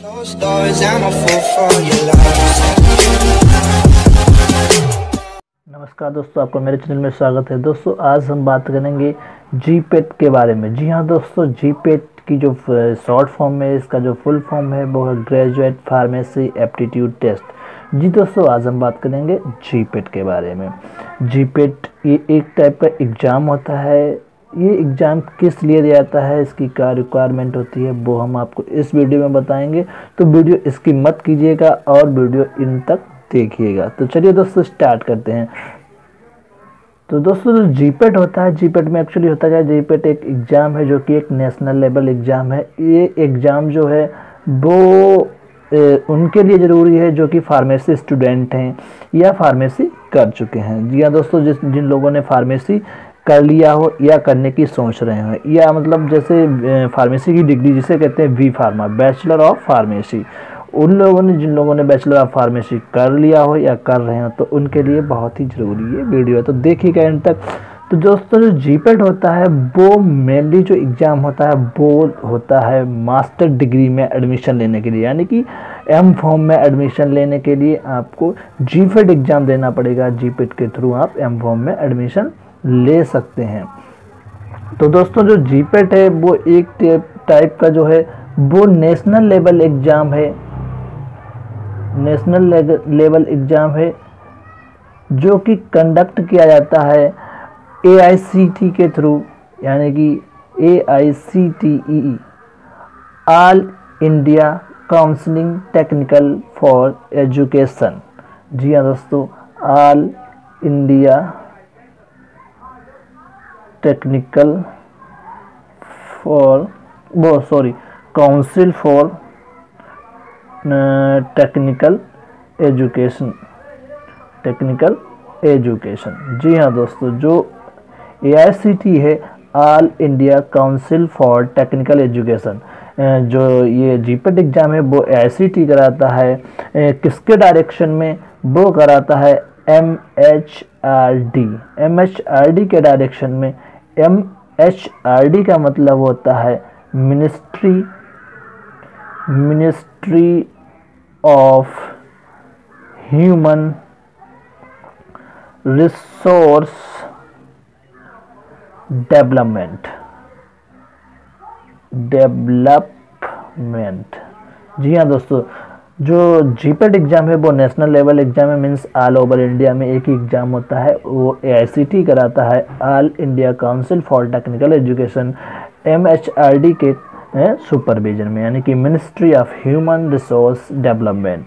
नमस्कार दोस्तों, आपका मेरे चैनल में स्वागत है। दोस्तों, आज हम बात करेंगे जी के बारे में। जी हाँ दोस्तों जी की जो शॉर्ट फॉर्म है, इसका जो फुल फॉर्म है, वो है ग्रेजुएट फार्मेसी एप्टीट्यूड टेस्ट जी दोस्तों, आज हम बात करेंगे जी के बारे में। जी ये एक टाइप का एग्ज़ाम होता है ये एग्ज़ाम किस लिए दिया जाता है इसकी क्या रिक्वायरमेंट होती है वो हम आपको इस वीडियो में बताएँगे। तो वीडियो इसकी मत कीजिएगा और वीडियो इन तक देखिएगा। तो चलिए दोस्तों स्टार्ट करते हैं। तो दोस्तों जो जीपेट होता है जीपेट में एक्चुअली होता है जीपेट एक एग्ज़ाम है जो कि एक नेशनल लेवल एग्ज़ाम है। ये एग्ज़ाम जो है वो ए, उनके लिए ज़रूरी है जो कि फार्मेसी स्टूडेंट हैं या फार्मेसी कर चुके हैं। जी हाँ दोस्तों जिस जिन लोगों ने फार्मेसी कर लिया हो या करने की सोच रहे हो, या मतलब जैसे फार्मेसी की डिग्री जिसे कहते हैं B pharma bachelor of pharmacy उन लोगों ने, जिन लोगों ने बैचलर ऑफ़ फार्मेसी कर लिया हो या कर रहे हो तो उनके लिए बहुत ही ज़रूरी ये वीडियो है। तो देखिएगा इन तक। तो दोस्तों, जो जीपेट होता है, वो मेनली जो एग्ज़ाम होता है, वो होता है मास्टर डिग्री में एडमिशन लेने के लिए। यानी कि एम फॉर्म में एडमिशन लेने के लिए आपको जीपेट एग्ज़ाम देना पड़ेगा जीपेट के थ्रू आप एम फॉर्म में एडमिशन ले सकते हैं। तो दोस्तों, जो जीपेट है, वो एक टाइप का जो है, वो नेशनल लेवल एग्ज़ाम है। नेशनल लेवल एग्ज़ाम है, जो कि कंडक्ट किया जाता है ए के थ्रू यानी कि A I C T E all India counselling technical for education जी हाँ दोस्तों ऑल इंडिया टेक्निकल फॉर वो sorry council for technical education technical education जी हाँ दोस्तों, जो एआईसीटी है all India council for technical education जो ये जीपेट एग्ज़ाम है, वो एआईसीटी कराता है। किसके डायरेक्शन में? वो कराता है M H R D M H R D के डायरेक्शन में एम एच आर डी का मतलब होता है ministry ministry of human resource development development जी हाँ दोस्तों जो जीपेड एग्ज़ाम है, वो नेशनल लेवल एग्ज़ाम है मीन्स ऑल ओवर इंडिया में एक ही एग्ज़ाम होता है, वो ए कराता है all India council for technical education MHRD के सुपरविजन में, यानी कि ministry of human resource development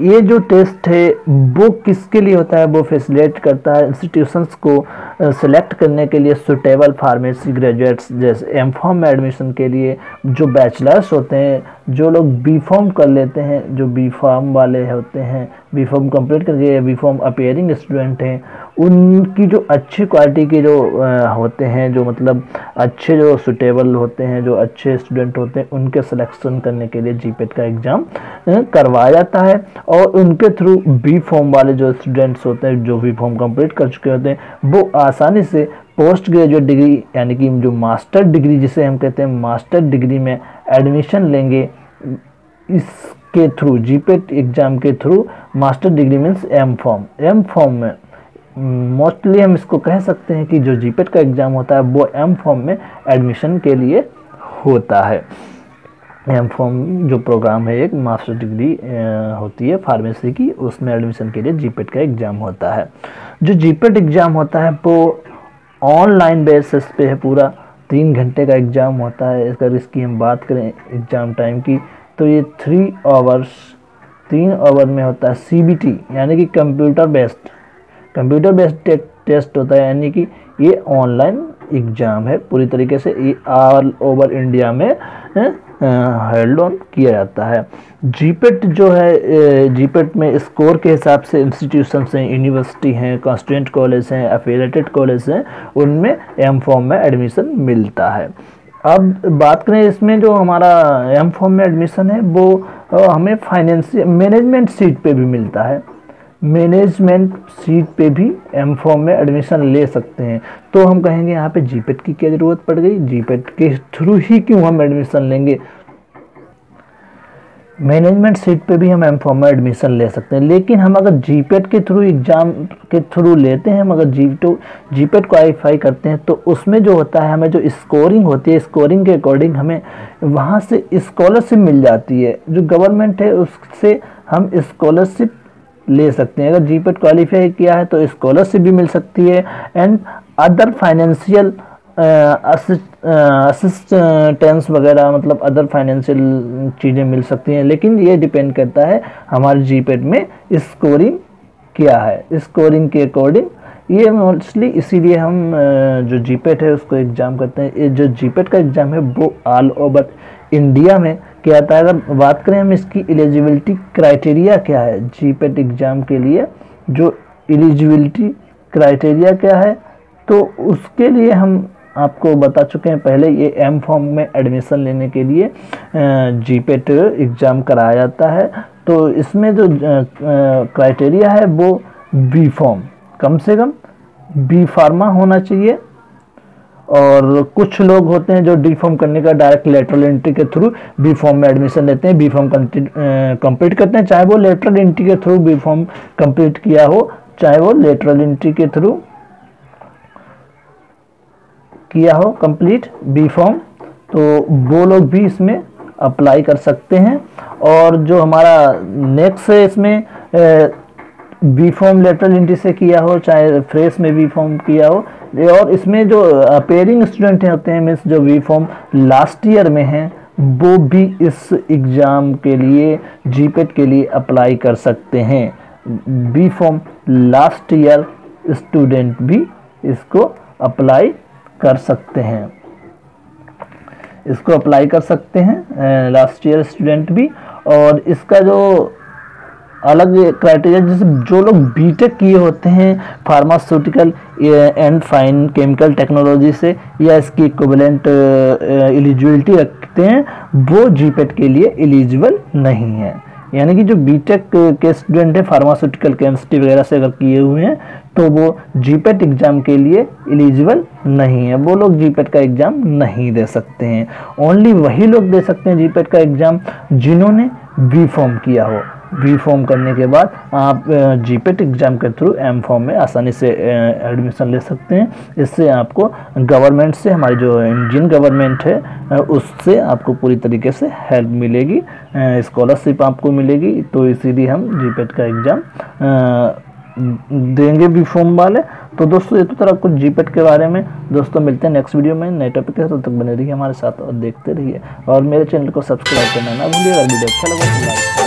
ये जो टेस्ट है, वो किसके लिए होता है? वो फैसिलेट करता है इंस्टीट्यूशंस को सिलेक्ट करने के लिए सुटेबल फार्मेसी ग्रेजुएट्स जैसे एम फॉर्म एडमिशन के लिए जो बैचलर्स होते हैं जो लोग बी फॉर्म कर लेते हैं, जो बी फॉर्म वाले होते हैं बी फॉर्म कंप्लीट करके बी फॉर्म अपेयरिंग स्टूडेंट हैं, उनकी जो अच्छी क्वालिटी के जो होते हैं, जो मतलब अच्छे जो सुटेबल होते हैं, जो अच्छे स्टूडेंट होते हैं, उनके सिलेक्शन करने के लिए जीपेट का एग्ज़ाम करवाया जाता है और उनके थ्रू बी फॉर्म वाले जो स्टूडेंट्स होते हैं, जो बी फॉर्म कंप्लीट कर चुके होते हैं, वो आसानी से पोस्ट ग्रेजुएट डिग्री, यानी कि जो मास्टर डिग्री जिसे हम कहते हैं, मास्टर डिग्री में एडमिशन लेंगे, इसके थ्रू, जीपेट एग्ज़ाम के through, master degree means M pharm. M pharm में मोस्टली हम इसको कह सकते हैं कि जो जीपेट का एग्ज़ाम होता है, वो एम फॉर्म में एडमिशन के लिए होता है। एम फॉर्म जो प्रोग्राम है, एक मास्टर डिग्री होती है फार्मेसी की, उसमें एडमिशन के लिए जीपेट का एग्ज़ाम होता है। जो जीपेट एग्ज़ाम होता है, वो ऑनलाइन बेसिस पे है पूरा। तीन घंटे का एग्ज़ाम होता है। अगर इसकी हम बात करें एग्ज़ाम टाइम की तो ये थ्री आवर्स तीन आवर में होता है सीबीटी यानी कि computer based computer based test होता है, यानी कि ये ऑनलाइन एग्ज़ाम है पूरी तरीके से। ये ऑल ओवर इंडिया में हेल्ड ऑन किया जाता है। जीपेट जो है जीपेट में स्कोर के हिसाब से इंस्टीट्यूशन हैं, यूनिवर्सिटी हैं, कॉन्स्टेंट कॉलेज हैं, एफिलेटेड कॉलेज हैं, उनमें एम फॉर्म में एडमिशन मिलता है। अब बात करें इसमें जो हमारा एम फॉर्म में एडमिशन है, वो हमें फाइनेंशियल मैनेजमेंट सीट पे भी मिलता है। मैनेजमेंट सीट पे भी एम फॉर्म में एडमिशन ले सकते हैं। तो हम कहेंगे यहाँ पे जीपेट की क्या ज़रूरत पड़ गई? जीपेट के थ्रू ही क्यों हम एडमिशन लेंगे? मैनेजमेंट सीट पे भी हम एम फॉर्म में एडमिशन ले सकते हैं। लेकिन हम अगर जीपेट के थ्रू एग्ज़ाम के थ्रू लेते हैं, हम अगर जी टू जीपेट क्वालिफाई करते हैं तो उसमें जो होता है, हमें जो स्कोरिंग होती है स्कोरिंग के अकॉर्डिंग हमें वहाँ से स्कॉलरशिप मिल जाती है। जो गवर्नमेंट है, उससे हम स्कॉलरशिप ले सकते हैं। अगर जीपेट क्वालिफाई किया है तो स्कॉलरशिप भी मिल सकती है एंड अदर फाइनेंशियल असिस्टेंस वगैरह मतलब अदर फाइनेंशियल चीज़ें मिल सकती हैं। लेकिन ये डिपेंड करता है हमारे जी जीपेट में स्कोरिंग क्या है। स्कोरिंग के अकॉर्डिंग ये मोस्टली इसीलिए हम जो जीपेट है उसको एग्ज़ाम करते हैं। ये जो जीपेट का एग्ज़ाम है वो ऑल ओवर इंडिया में क्या था अगर बात करें हम इसकी एलिजिबिलिटी क्राइटेरिया क्या है? जीपेट एग्ज़ाम के लिए जो एलिजिबिलिटी क्राइटेरिया क्या है? तो उसके लिए हम आपको बता चुके हैं पहले ये एम फॉर्म में एडमिशन लेने के लिए जीपेट एग्ज़ाम कराया जाता है। तो इसमें जो क्राइटेरिया है वो बी फॉर्म कम से कम बी फार्मा होना चाहिए। और कुछ लोग होते हैं जो डी फॉर्म करने का डायरेक्ट लेटरल एंट्री के थ्रू बी फॉर्म में एडमिशन लेते हैं बी फॉर्म कंप्लीट करते हैं, चाहे वो लेटरल एंट्री के थ्रू बी फॉर्म कंप्लीट किया हो, चाहे वो लेटरल एंट्री के थ्रू किया हो कंप्लीट बी फॉर्म तो वो लोग भी इसमें अप्लाई कर सकते हैं। और जो हमारा नेक्स्ट है इसमें बी फॉर्म लेटरल एंट्री से किया हो, चाहे फ्रेश में बी फॉर्म किया हो और इसमें जो अपेयरिंग स्टूडेंट होते हैं मीन्स जो वी फॉर्म लास्ट ईयर में हैं, वो भी इस एग्ज़ाम के लिए जीपेट के लिए अप्लाई कर सकते हैं। B pharm last year student भी इसको अप्लाई कर सकते हैं। इसको अप्लाई कर सकते हैं लास्ट ईयर स्टूडेंट भी, और इसका जो अलग क्राइटेरिया जैसे जो लोग बीटेक किए होते हैं pharmaceutical and fine chemical technology से या इसकी इक्विवेलेंट एलिजिबिलिटी रखते हैं, वो जीपेट के लिए एलिजिबल नहीं है। यानी कि जो बीटेक के स्टूडेंट हैं फार्मास्यूटिकल केमिस्ट्री वगैरह से अगर किए हुए हैं तो वो जीपेट एग्ज़ाम के लिए एलिजिबल नहीं है। वो लोग जीपेट का एग्ज़ाम नहीं दे सकते हैं। ओनली वही लोग दे सकते हैं जीपेट का एग्ज़ाम जिन्होंने बी फॉर्म किया हो। बी फॉर्म करने के बाद आप जीपेट एग्ज़ाम के थ्रू एम फॉर्म में आसानी से एडमिशन ले सकते हैं। इससे आपको गवर्नमेंट से, हमारी जो इंडियन गवर्नमेंट है उससे आपको पूरी तरीके से हेल्प मिलेगी स्कॉलरशिप आपको मिलेगी। तो इसीलिए हम जीपेट का एग्ज़ाम देंगे भी फॉर्म वाले। तो दोस्तों, ये तो तरह कुछ जीपेट के बारे में। दोस्तों, मिलते हैं नेक्स्ट वीडियो में। नए टॉपिक है तब तक बने रहिए हमारे साथ और देखते रहिए। और मेरे चैनल को सब्सक्राइब करना ना भूलिए। अगर वीडियो अच्छा लगा तो लाइक